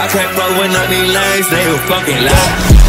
I can't fuck with none of these lanes, they a fucking lie.